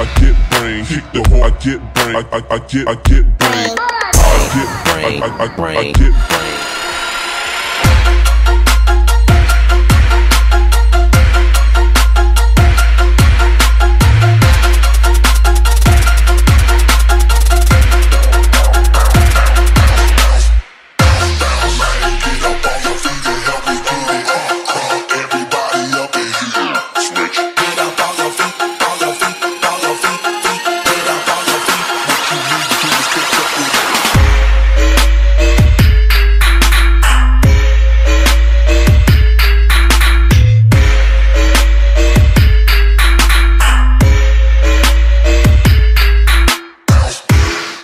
I get brain, kick the whole. I get brain, I, I, I get, I get brain. I get brain, I, I, I, I get brain.